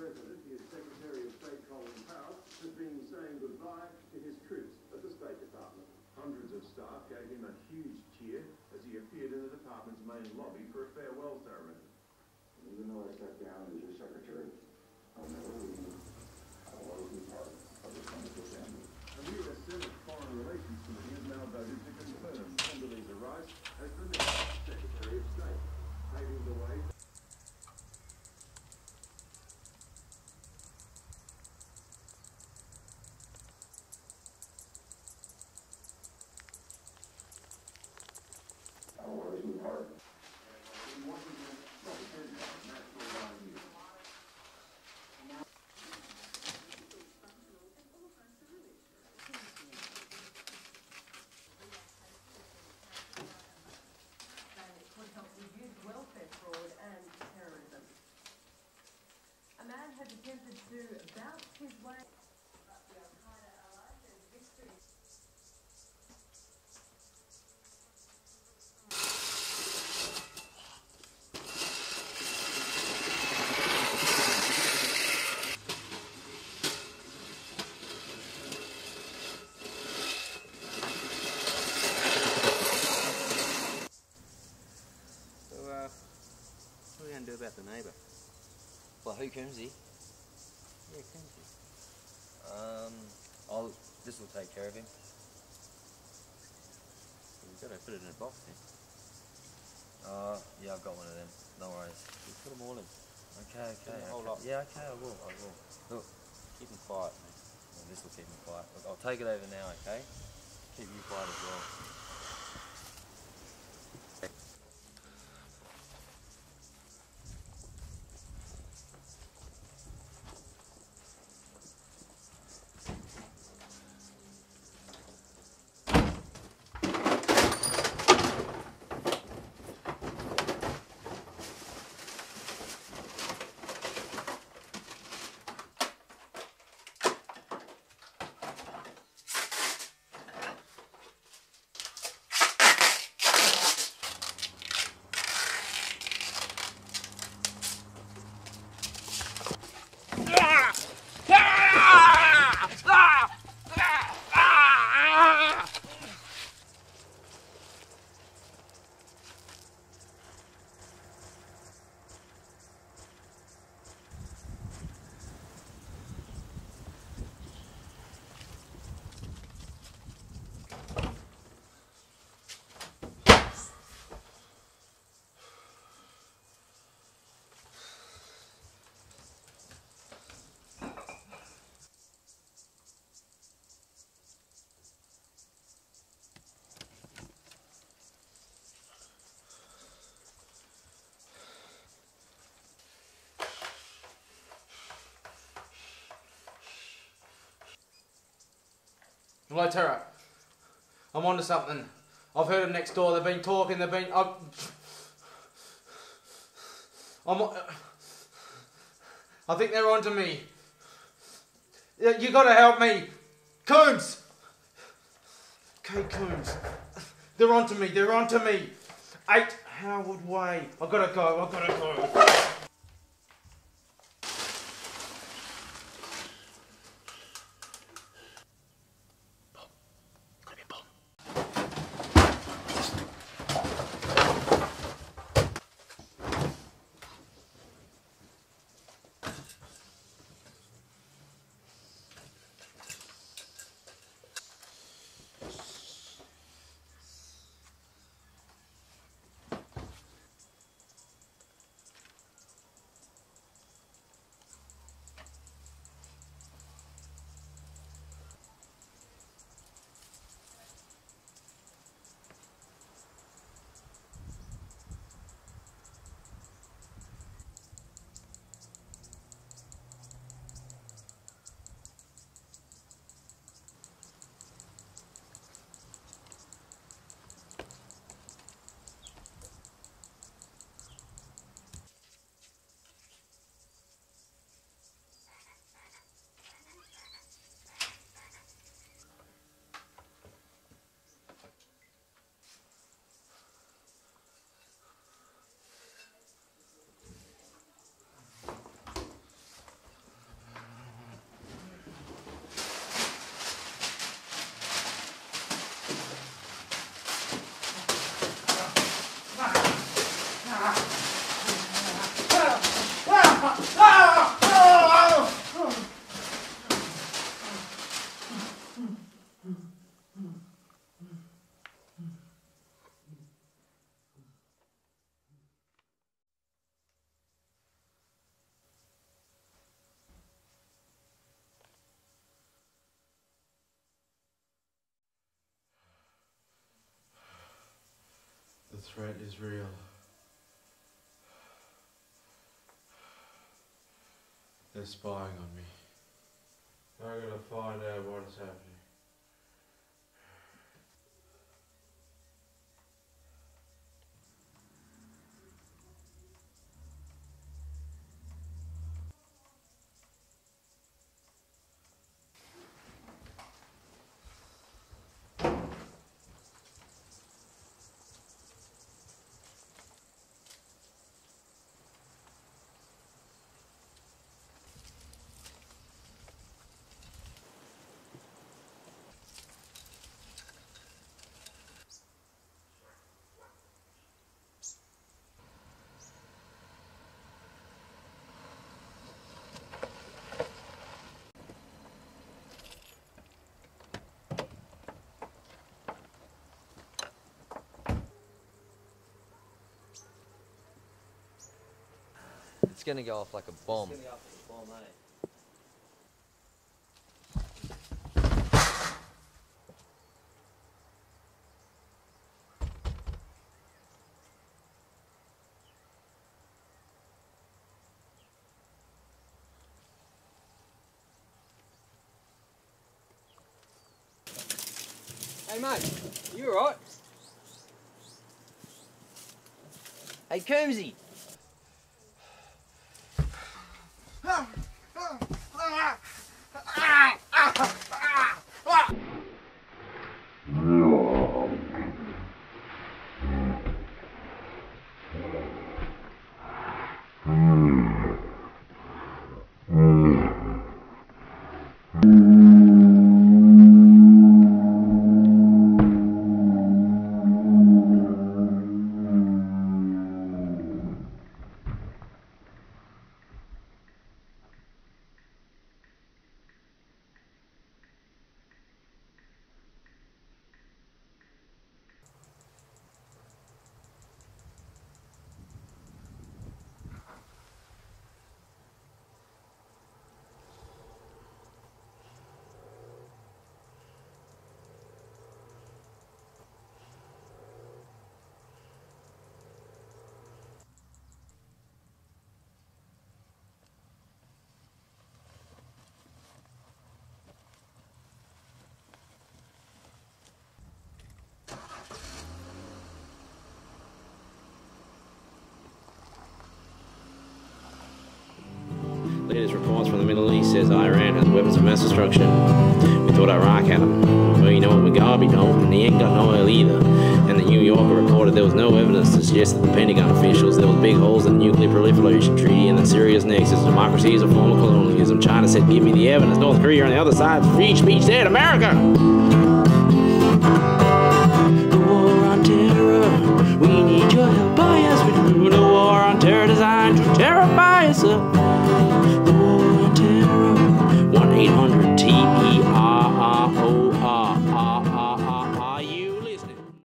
President, his Secretary of State Colin Powell, has been saying goodbye to his troops at the State Department. Hundreds of staff gave him a huge cheer as he appeared in the department's main lobby for a farewell ceremony. Even though I stepped down as your secretary, I'll never leave. I'll always be part of this wonderful family. A new Senate Foreign Relations Committee has now voted to confirm Condoleezza Rice as the next Secretary of State, paving the way I'll always be part. in Washington, Robert Kennedy, National Nine News. and it could help with youth welfare fraud and terrorism. A man has attempted to bounce his way. But the Al-Qaeda allies and victory. So, uh, what are we going to do about the neighbour? Well, who Coombsy? Yeah, Quincy. Um, I'll. This will take care of him. We've got to put it in a box then. Uh, yeah, I've got one of them. No worries. We put them all in. Okay, okay. the whole okay. lot. Yeah, okay, I will. I will. Look, Keep them quiet, mate. well, this will keep me quiet. Look, I'll take it over now. Okay. Keep you quiet as well. Hello, Terra. I'm onto something. I've heard them next door. They've been talking. They've been. I'm. I'm I think they're onto me. You gotta help me. Coombs! Okay, Coombs. They're onto me. They're onto me. Eight Howard Way. I gotta go. I gotta go. Threat is real. They're spying on me. I'm gonna find out what's happening. It's gonna go off like a bomb. Hey mate, you alright? Hey Coombsy, Latest reports from the Middle East says Iran has weapons of mass destruction. We thought Iraq had them. Well, you know what Mugabe don't, and he ain't got no oil either. And the New Yorker reported there was no evidence to suggest that the Pentagon officials there was big holes in the nuclear proliferation treaty and that Syria's nexus democracy is a form of colonialism. China said, give me the evidence. North Korea on the other side, free speech in America.